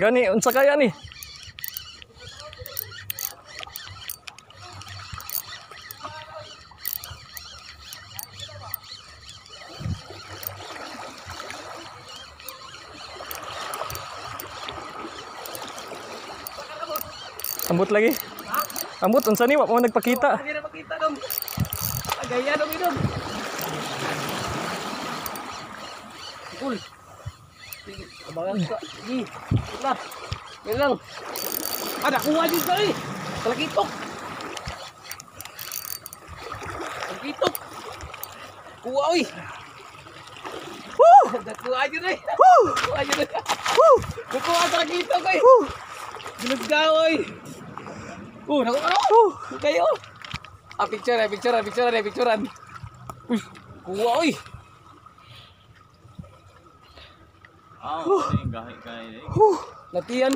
Gani, unsa kaya ni? Ambot lagi. Ambot, unsa ni? Wa mo nagpakita. Hindi na makita dong. Agaya dong idong. Cool. Sige, abangan ka. Sige. Wala. Yan lang. Ah, nakuha din ka eh. Kalakitok. Kalakitok. Kuha oy. Woo! Nakuha din eh. Woo! Nakuha din eh. Woo! Nakuha kalakitok eh. Woo! Oy. Oh, nakuha? Kayo. Ah, picture, eh, picture, picture, picture. Uy, kuha oy. Oh, tinggal ikan ini. Huh, latihan.